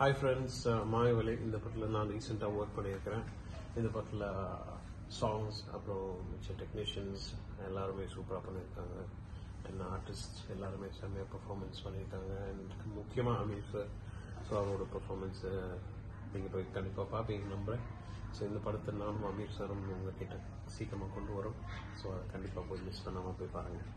Hi friends மாயவலை இந்த படத்தில் நான் ரீசெண்டாக ஒர்க் பண்ணியிருக்கிறேன். இந்த படத்தில் சாங்ஸ் uh, அப்புறம் மிச்ச டெக்னீஷியன்ஸ் எல்லாருமே சூப்பராக பண்ணியிருக்காங்க. அண்ட் ஆர்டிஸ்ட் எல்லாருமே செம்மையாக பர்ஃபார்மன்ஸ் பண்ணியிருக்காங்க. அண்ட் முக்கியமாக அமீர் சார் ஸோ அவரோட பர்ஃபார்மன்ஸு uh, நீங்கள் போய் கண்டிப்பாக பார்ப்பீங்க நம்புகிறேன் ஸோ இந்த படத்தை நானும் அமீர் சாரும் உங்ககிட்ட சீக்கிரமாக கொண்டு வரோம். ஸோ அதை கண்டிப்பாக போய் மிஸ் பண்ணாமல் போய் பாருங்கள்